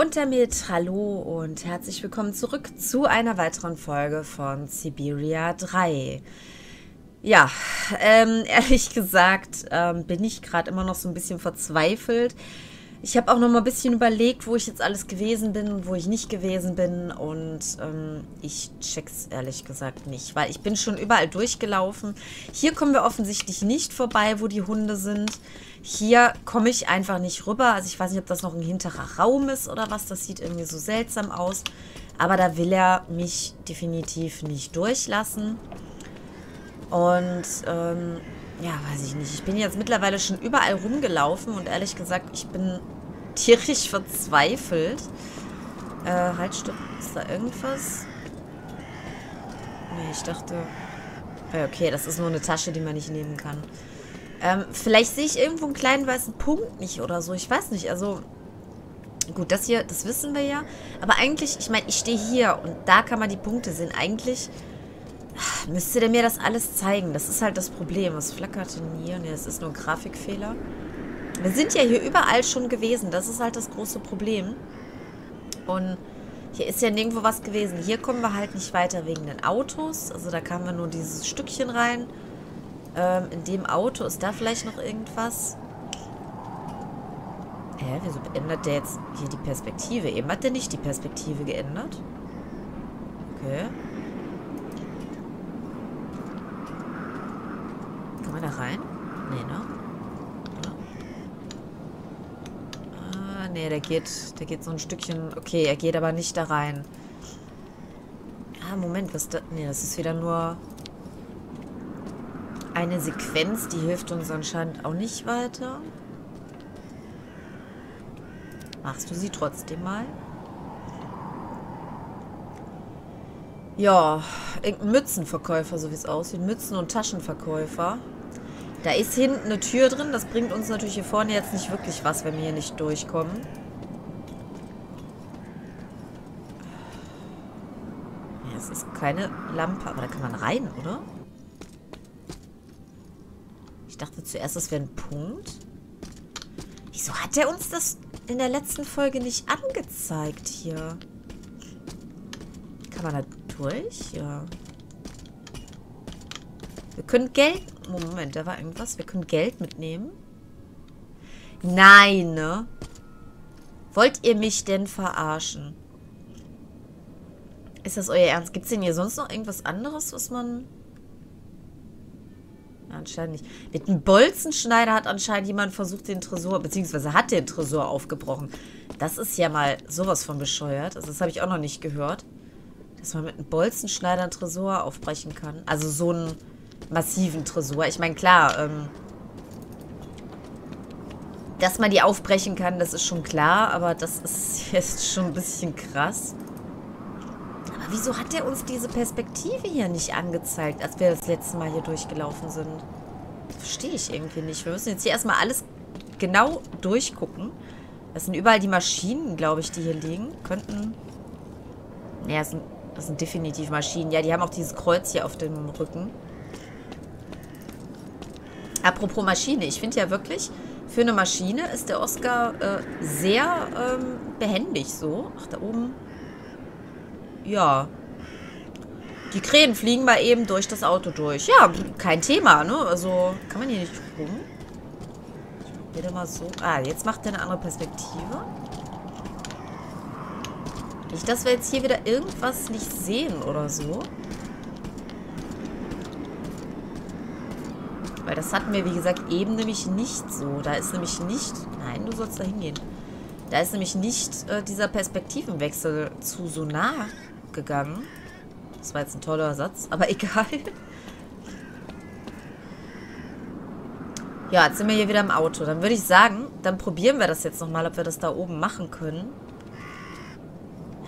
Und damit hallo und herzlich willkommen zurück zu einer weiteren Folge von Siberia 3. Ja, ähm, ehrlich gesagt ähm, bin ich gerade immer noch so ein bisschen verzweifelt. Ich habe auch noch mal ein bisschen überlegt, wo ich jetzt alles gewesen bin und wo ich nicht gewesen bin. Und ähm, ich check's ehrlich gesagt nicht, weil ich bin schon überall durchgelaufen. Hier kommen wir offensichtlich nicht vorbei, wo die Hunde sind. Hier komme ich einfach nicht rüber. Also ich weiß nicht, ob das noch ein hinterer Raum ist oder was. Das sieht irgendwie so seltsam aus. Aber da will er mich definitiv nicht durchlassen. Und ähm, ja, weiß ich nicht. Ich bin jetzt mittlerweile schon überall rumgelaufen und ehrlich gesagt, ich bin tierisch verzweifelt. Äh, halt, stopp. Ist da irgendwas? Nee, ich dachte... Okay, das ist nur eine Tasche, die man nicht nehmen kann. Ähm, vielleicht sehe ich irgendwo einen kleinen weißen Punkt nicht oder so. Ich weiß nicht, also... Gut, das hier, das wissen wir ja. Aber eigentlich, ich meine, ich stehe hier und da kann man die Punkte sehen. Eigentlich müsste der mir das alles zeigen. Das ist halt das Problem. Was flackert denn hier? Ne, das ist nur ein Grafikfehler. Wir sind ja hier überall schon gewesen. Das ist halt das große Problem. Und hier ist ja nirgendwo was gewesen. Hier kommen wir halt nicht weiter wegen den Autos. Also da kamen wir nur dieses Stückchen rein. Ähm, in dem Auto ist da vielleicht noch irgendwas. Hä, wieso ändert der jetzt hier die Perspektive? Eben hat der nicht die Perspektive geändert. Okay. Kann man da rein? Nee, ne? Ah, nee, der geht, der geht so ein Stückchen... Okay, er geht aber nicht da rein. Ah, Moment, was da... Nee, das ist wieder nur eine Sequenz, die hilft uns anscheinend auch nicht weiter. Machst du sie trotzdem mal? Ja, irgendein Mützenverkäufer, so wie es aussieht. Mützen- und Taschenverkäufer. Da ist hinten eine Tür drin. Das bringt uns natürlich hier vorne jetzt nicht wirklich was, wenn wir hier nicht durchkommen. Ja, es ist keine Lampe, aber da kann man rein, oder? Ich dachte zuerst, das wäre ein Punkt. Wieso hat er uns das in der letzten Folge nicht angezeigt hier? Kann man da durch? Ja. Wir können Geld... Moment, da war irgendwas. Wir können Geld mitnehmen. Nein, ne? Wollt ihr mich denn verarschen? Ist das euer Ernst? Gibt es denn hier sonst noch irgendwas anderes, was man... Anscheinend nicht. Mit einem Bolzenschneider hat anscheinend jemand versucht, den Tresor, beziehungsweise hat den Tresor aufgebrochen. Das ist ja mal sowas von bescheuert. Also das habe ich auch noch nicht gehört. Dass man mit einem Bolzenschneider einen Tresor aufbrechen kann. Also so einen massiven Tresor. Ich meine, klar, ähm, dass man die aufbrechen kann, das ist schon klar. Aber das ist jetzt schon ein bisschen krass. Wieso hat der uns diese Perspektive hier nicht angezeigt, als wir das letzte Mal hier durchgelaufen sind? Verstehe ich irgendwie nicht. Wir müssen jetzt hier erstmal alles genau durchgucken. Das sind überall die Maschinen, glaube ich, die hier liegen. Könnten... Ja, das sind, das sind definitiv Maschinen. Ja, die haben auch dieses Kreuz hier auf dem Rücken. Apropos Maschine. Ich finde ja wirklich, für eine Maschine ist der Oscar äh, sehr ähm, behändig so. Ach, da oben ja. Die Krähen fliegen mal eben durch das Auto durch. Ja, kein Thema, ne? Also, kann man hier nicht rum? Wieder mal so. Ah, jetzt macht er eine andere Perspektive. Nicht, dass wir jetzt hier wieder irgendwas nicht sehen oder so. Weil das hatten wir, wie gesagt, eben nämlich nicht so. Da ist nämlich nicht... Nein, du sollst da hingehen. Da ist nämlich nicht äh, dieser Perspektivenwechsel zu so nah gegangen. Das war jetzt ein toller Satz, aber egal. Ja, jetzt sind wir hier wieder im Auto. Dann würde ich sagen, dann probieren wir das jetzt nochmal, ob wir das da oben machen können.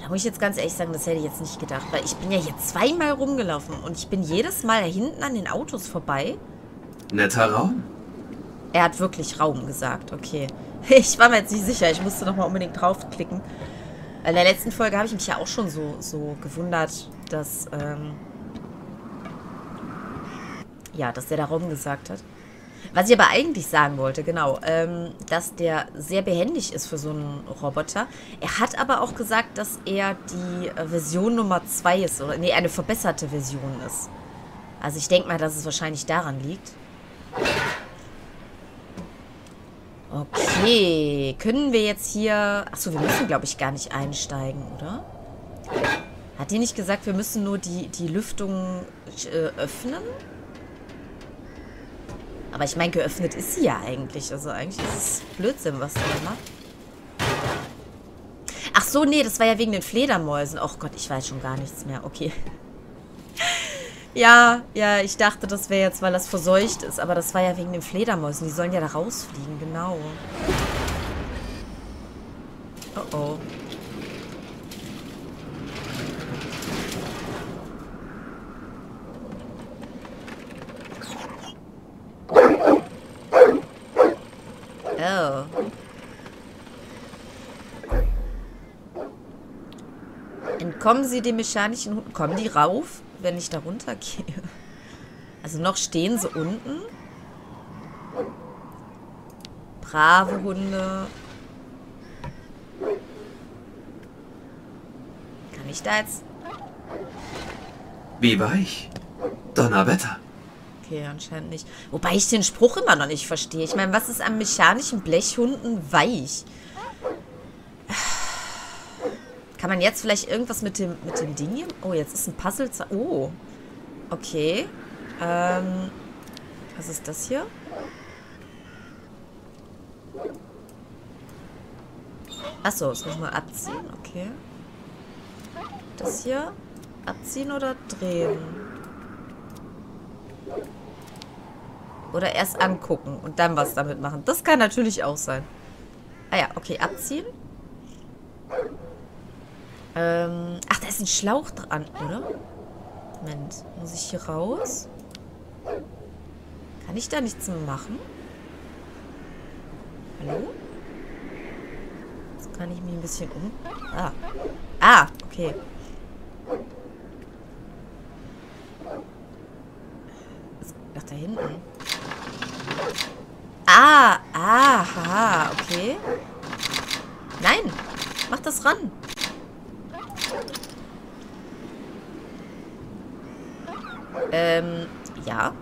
Da muss ich jetzt ganz ehrlich sagen, das hätte ich jetzt nicht gedacht. Weil ich bin ja hier zweimal rumgelaufen und ich bin jedes Mal hinten an den Autos vorbei. Netter Raum. Er hat wirklich Raum gesagt, okay. Ich war mir jetzt nicht sicher, ich musste nochmal unbedingt draufklicken. In der letzten Folge habe ich mich ja auch schon so, so gewundert, dass, ähm, ja, dass der da Raum gesagt hat. Was ich aber eigentlich sagen wollte, genau, ähm, dass der sehr behändig ist für so einen Roboter. Er hat aber auch gesagt, dass er die äh, Version Nummer 2 ist, oder nee, eine verbesserte Version ist. Also ich denke mal, dass es wahrscheinlich daran liegt. Okay, können wir jetzt hier... Achso, wir müssen, glaube ich, gar nicht einsteigen, oder? Hat die nicht gesagt, wir müssen nur die, die Lüftung äh, öffnen? Aber ich meine, geöffnet ist sie ja eigentlich. Also eigentlich ist es Blödsinn, was der macht. Ach so, nee, das war ja wegen den Fledermäusen. Och Gott, ich weiß schon gar nichts mehr. Okay. Ja, ja, ich dachte, das wäre jetzt, weil das verseucht ist. Aber das war ja wegen den Fledermäusen. Die sollen ja da rausfliegen, genau. Oh oh. Oh. Entkommen Sie dem mechanischen Hunden. Kommen die rauf, wenn ich da runtergehe? Also noch stehen sie unten. Brave Hunde. Kann ich da jetzt... Wie weich. Donnerwetter. Okay, anscheinend nicht. Wobei ich den Spruch immer noch nicht verstehe. Ich meine, was ist an mechanischen Blechhunden weich? Kann man jetzt vielleicht irgendwas mit dem, mit dem Ding hier? Oh, jetzt ist ein Puzzle. Oh. Okay. Ähm. Was ist das hier? Achso, das muss man abziehen. Okay. Das hier? Abziehen oder drehen? Oder erst angucken und dann was damit machen. Das kann natürlich auch sein. Ah ja, okay, abziehen. Ähm, ach, da ist ein Schlauch dran, oder? Moment, muss ich hier raus? Kann ich da nichts mehr machen? Hallo? Jetzt kann ich mich ein bisschen um... Ah. Ah, okay. Nach da hinten. Ah, aha, okay. Nein, mach das ran. Ähm, ja.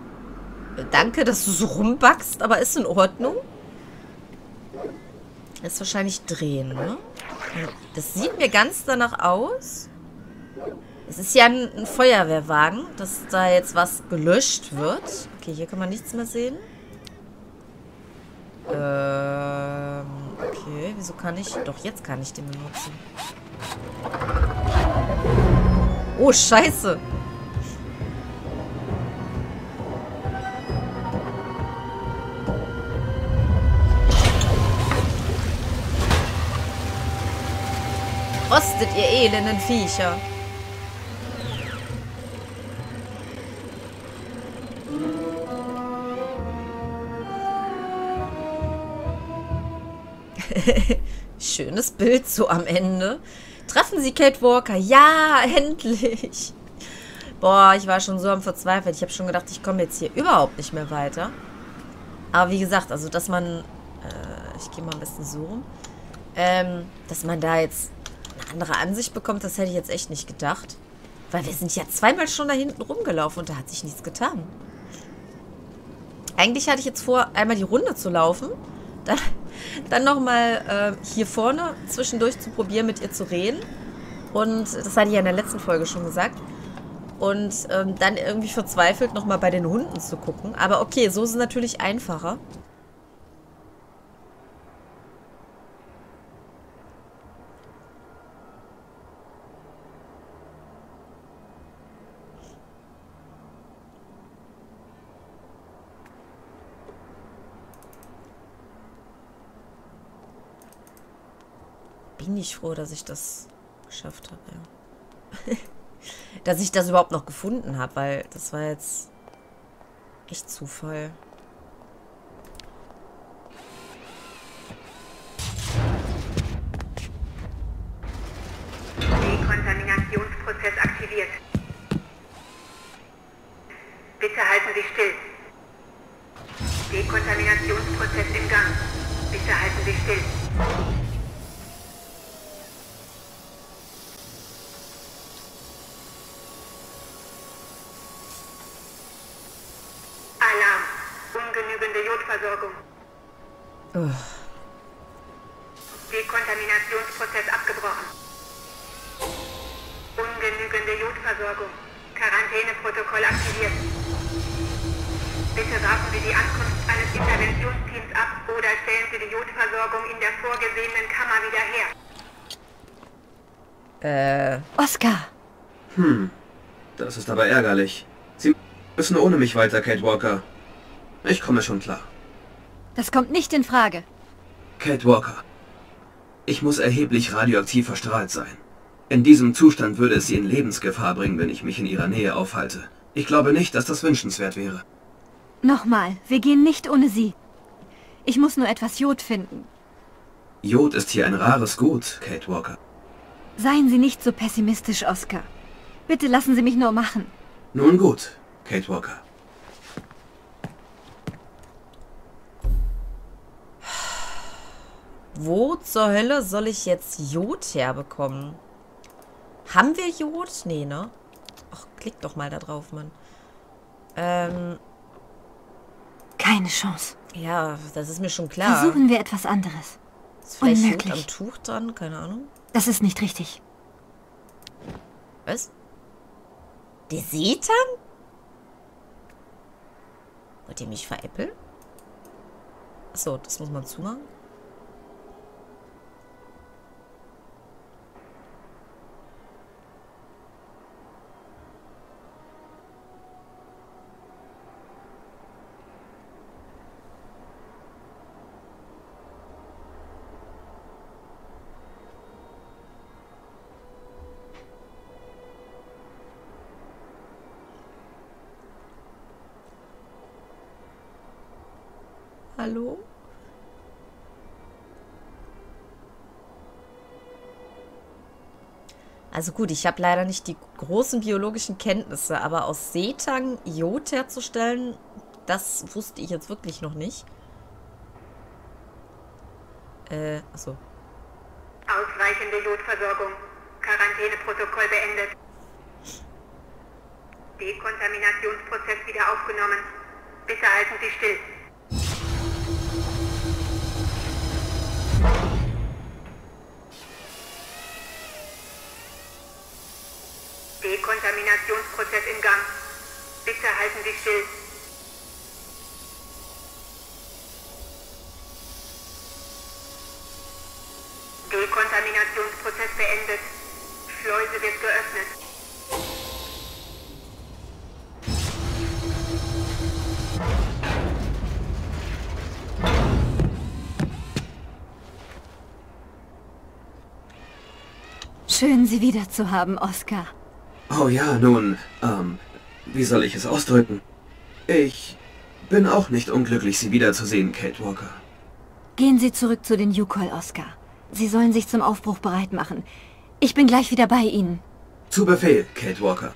Danke, dass du so rumbackst, aber ist in Ordnung. ist wahrscheinlich drehen, ne? Das sieht mir ganz danach aus. Es ist ja ein, ein Feuerwehrwagen, dass da jetzt was gelöscht wird. Okay, hier kann man nichts mehr sehen. Ähm, okay, wieso kann ich... Doch, jetzt kann ich den benutzen. Oh, scheiße. Rostet, ihr elenden Viecher. Schönes Bild so am Ende. Treffen Sie Kate Walker. Ja, endlich. Boah, ich war schon so am Verzweifelt. Ich habe schon gedacht, ich komme jetzt hier überhaupt nicht mehr weiter. Aber wie gesagt, also dass man... Äh, ich gehe mal ein bisschen so rum. Ähm, dass man da jetzt andere Ansicht bekommt, das hätte ich jetzt echt nicht gedacht. Weil wir sind ja zweimal schon da hinten rumgelaufen und da hat sich nichts getan. Eigentlich hatte ich jetzt vor, einmal die Runde zu laufen. Dann, dann nochmal äh, hier vorne zwischendurch zu probieren, mit ihr zu reden. Und das hatte ich ja in der letzten Folge schon gesagt. Und ähm, dann irgendwie verzweifelt nochmal bei den Hunden zu gucken. Aber okay, so ist es natürlich einfacher. Bin ich froh, dass ich das geschafft habe, ja. dass ich das überhaupt noch gefunden habe, weil das war jetzt echt Zufall. Dekontaminationsprozess aktiviert. Bitte halten Sie still. Dekontaminationsprozess im Gang. Bitte halten Sie still. Alarm. Ungenügende Jodversorgung. Dekontaminationsprozess abgebrochen. Ungenügende Jodversorgung. Quarantäneprotokoll aktiviert. Bitte warten Sie die Ankunft eines Interventionsteams ab oder stellen Sie die Jodversorgung in der vorgesehenen Kammer wieder her. Äh, Oscar, Das ist aber ärgerlich. Sie müssen ohne mich weiter, Kate Walker. Ich komme schon klar. das kommt nicht in Frage. Kate Walker. Ich muss erheblich radioaktiv verstrahlt sein. In diesem Zustand würde es Sie in Lebensgefahr bringen, wenn ich mich in Ihrer Nähe aufhalte. Ich glaube nicht, dass das wünschenswert wäre. Nochmal, wir gehen nicht ohne Sie. Ich muss nur etwas Jod finden. Jod ist hier ein rares Gut, Kate Walker. Seien Sie nicht so pessimistisch, Oscar. Bitte lassen Sie mich nur machen. Nun gut, Kate Walker. Wo zur Hölle soll ich jetzt Jod herbekommen? Haben wir Jod? Nee, ne? Ach, klick doch mal da drauf, Mann. Ähm, Keine Chance. ja, das ist mir schon klar. Versuchen wir etwas anderes. Ist vielleicht Jod Unmöglich. am Tuch dran? Keine Ahnung. Das ist nicht richtig. Was? Der Seetang? Wollt ihr mich veräppeln? Achso, das muss man zumachen. Hallo? Also gut, ich habe leider nicht die großen biologischen Kenntnisse, aber aus Seetang Jod herzustellen, das wusste ich jetzt wirklich noch nicht. Äh, achso. Ausreichende Jodversorgung. Quarantäneprotokoll beendet. Dekontaminationsprozess wieder aufgenommen. Bitte halten Sie still. Dekontaminationsprozess im Gang. Bitte halten Sie still. Dekontaminationsprozess beendet. Schleuse wird geöffnet. Schön, Sie wieder zu haben, Oscar. Oh ja, nun, ähm, wie soll ich es ausdrücken? Ich bin auch nicht unglücklich, Sie wiederzusehen, Kate Walker. Gehen Sie zurück zu den Yukol, Oscar. Sie sollen sich zum Aufbruch bereit machen. Ich bin gleich wieder bei Ihnen. Zu Befehl, Kate Walker.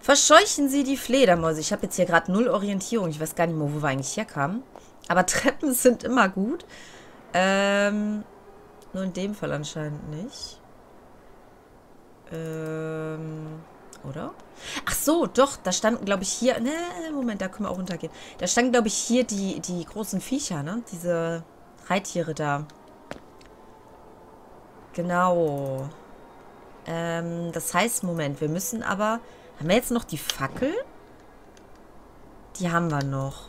Verscheuchen Sie die Fledermäuse. Ich habe jetzt hier gerade null Orientierung. Ich weiß gar nicht mehr, wo wir eigentlich herkamen. Aber Treppen sind immer gut. Ähm, nur in dem Fall anscheinend nicht. Ähm, oder? Ach so, doch. Da standen, glaube ich, hier... Ne, Moment, da können wir auch runtergehen. Da standen, glaube ich, hier die, die großen Viecher, ne? Diese Reittiere da. Genau. Ähm, das heißt, Moment, wir müssen aber... Haben wir jetzt noch die Fackel? Die haben wir noch.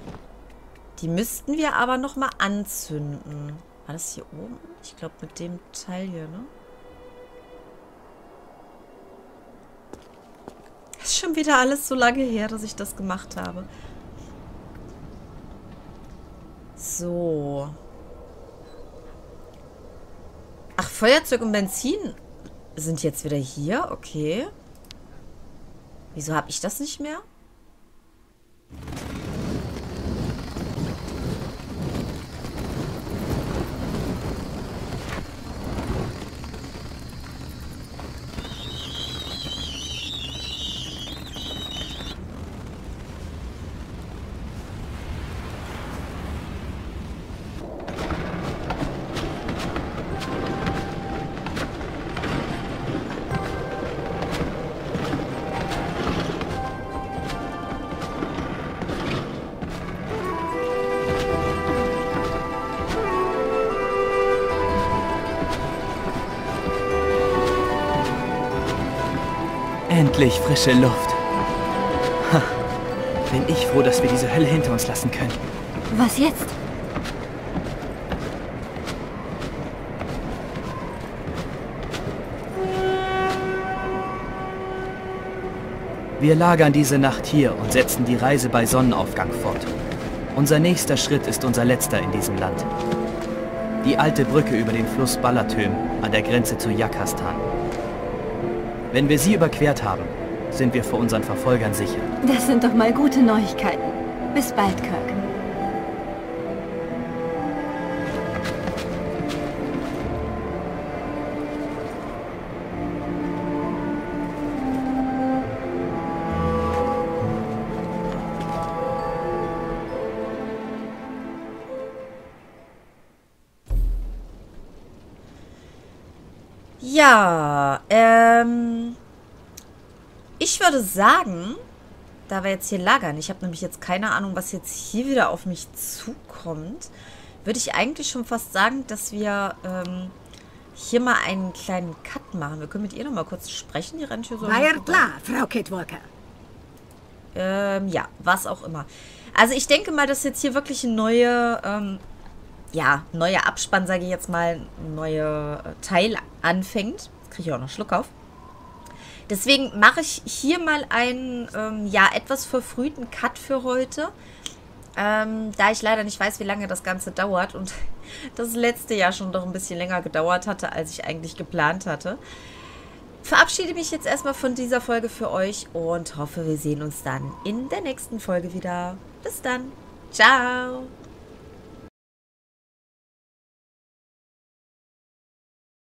Die müssten wir aber noch mal anzünden. War das hier oben? Ich glaube mit dem Teil hier, ne? Ist schon wieder alles so lange her, dass ich das gemacht habe. So. Ach, Feuerzeug und Benzin sind jetzt wieder hier. Okay. Wieso habe ich das nicht mehr? Endlich frische Luft. Ha. Bin ich froh, dass wir diese Hölle hinter uns lassen können. Was jetzt? Wir lagern diese Nacht hier und setzen die Reise bei Sonnenaufgang fort. Unser nächster Schritt ist unser letzter in diesem Land. Die alte Brücke über den Fluss Ballatöm an der Grenze zu Jakastan. Wenn wir sie überquert haben, sind wir vor unseren Verfolgern sicher. Das sind doch mal gute Neuigkeiten. Bis bald, Kirk. Ja, ähm. Ich würde sagen, da wir jetzt hier lagern, ich habe nämlich jetzt keine Ahnung, was jetzt hier wieder auf mich zukommt, würde ich eigentlich schon fast sagen, dass wir ähm, hier mal einen kleinen Cut machen. Wir können mit ihr noch mal kurz sprechen, die rennt hier so. War ja klar, Frau Kitwalker. Ähm, ja, was auch immer. Also ich denke mal, dass jetzt hier wirklich ein neue, ähm, ja, neuer Abspann, sage ich jetzt mal, neuer Teil anfängt. Jetzt kriege ich auch noch Schluck auf. Deswegen mache ich hier mal einen, ähm, ja, etwas verfrühten Cut für heute. Ähm, da ich leider nicht weiß, wie lange das Ganze dauert und das letzte Jahr schon doch ein bisschen länger gedauert hatte, als ich eigentlich geplant hatte. Verabschiede mich jetzt erstmal von dieser Folge für euch und hoffe, wir sehen uns dann in der nächsten Folge wieder. Bis dann. Ciao.